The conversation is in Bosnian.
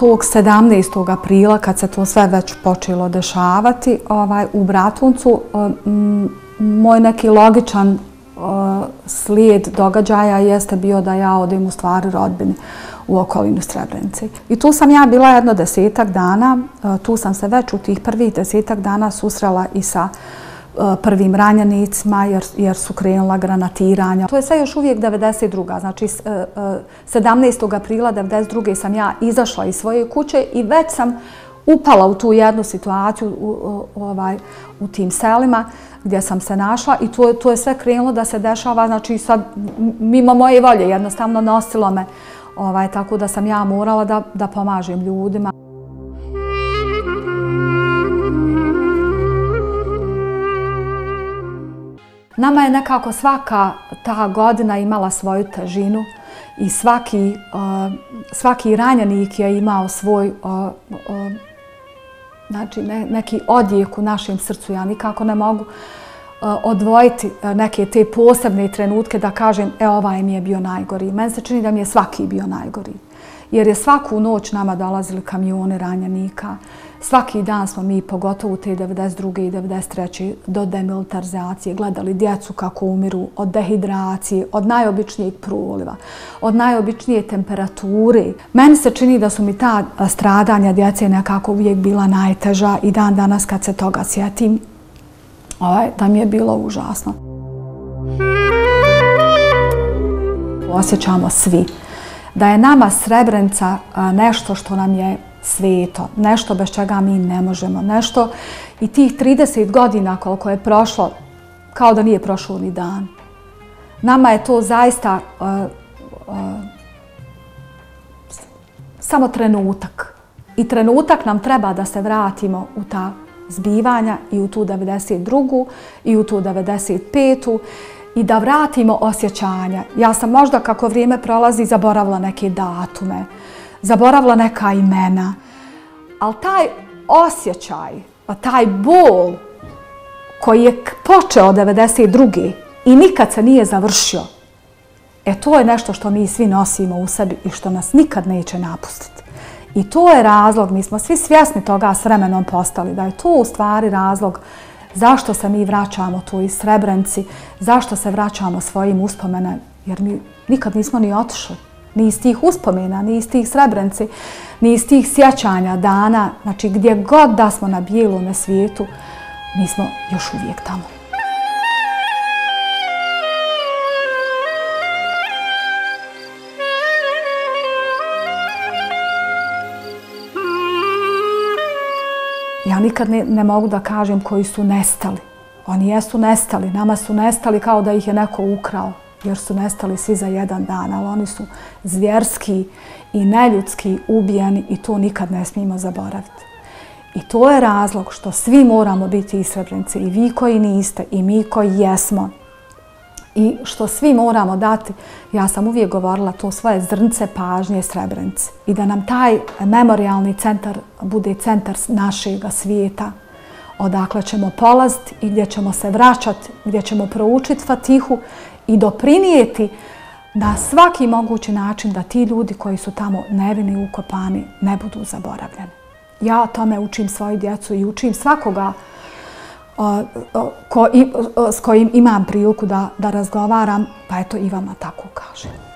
tog 17. aprila, kad se to sve već počelo dešavati ovaj, u Bratuncu, e, moj neki logičan e, slijed događaja jeste bio da ja odim u stvari rodbini u okolinu Srebrenice. I tu sam ja bila jedno desetak dana, e, tu sam se već u tih prvih desetak dana susrela i sa prvim ranjenicima jer, jer su krenula granatiranja. To je sve još uvijek 92. Znači 17. E, e, aprila 92. sam ja izašla iz svoje kuće i već sam upala u tu jednu situaciju u, ovaj, u tim selima gdje sam se našla i to, to je sve krenulo da se dešava, znači sad mimo moje volje jednostavno nosilo me ovaj, tako da sam ja morala da, da pomažem ljudima. Nama je nekako svaka ta godina imala svoju težinu i svaki, uh, svaki ranjenik je imao svoj uh, uh, znači ne, neki odjek u našem srcu. Ja nikako ne mogu uh, odvojiti uh, neke te posebne trenutke da kažem e ovaj mi je bio najgori. Meni se čini da mi je svaki bio najgori. Jer je svaku noć nama dolazili kamione ranjenika. Svaki dan smo mi, pogotovo te 92. i 93. do demilitarizacije, gledali djecu kako umiru od dehidracije, od najobičnijeg proliva, od najobičnije temperature. Meni se čini da su mi ta stradanja djece nekako uvijek bila najteža i dan danas kad se toga sjetim, ovaj, da mi je bilo užasno. Osjećamo svi da je nama Srebrenica nešto što nam je sveto, nešto bez čega mi ne možemo, nešto i tih 30 godina koliko je prošlo, kao da nije prošlo ni dan. Nama je to zaista uh, uh, samo trenutak. I trenutak nam treba da se vratimo u ta zbivanja i u tu 92. i u tu 95. i da vratimo osjećanja. Ja sam možda kako vrijeme prolazi zaboravila neke datume, zaboravila neka imena, ali taj osjećaj, pa taj bol koji je počeo 92. i nikad se nije završio, e to je nešto što mi svi nosimo u sebi i što nas nikad neće napustiti. I to je razlog, mi smo svi svjesni toga s vremenom postali, da je to u stvari razlog zašto se mi vraćamo tu iz Srebrenci, zašto se vraćamo svojim uspomenem, jer mi nikad nismo ni otišli ni iz tih uspomena, ni iz tih srebrenci, ni iz tih sjećanja dana, znači gdje god da smo na bijelom svijetu, mi smo još uvijek tamo. Ja nikad ne, ne mogu da kažem koji su nestali. Oni jesu nestali, nama su nestali kao da ih je neko ukrao jer su nestali svi za jedan dan, ali oni su zvjerski i neljudski ubijeni i to nikad ne smijemo zaboraviti. I to je razlog što svi moramo biti isrebljenice, i vi koji niste, i mi koji jesmo, i što svi moramo dati, ja sam uvijek govorila, to svoje zrnce pažnje srebrenice i da nam taj memorialni centar bude centar našeg svijeta, odakle ćemo polaziti i gdje ćemo se vraćati, gdje ćemo proučiti Fatihu i doprinijeti na svaki mogući način da ti ljudi koji su tamo nevini ukopani ne budu zaboravljeni. Ja tome učim svoju djecu i učim svakoga ko, s kojim imam priliku da, da razgovaram, pa eto i vama tako kažem.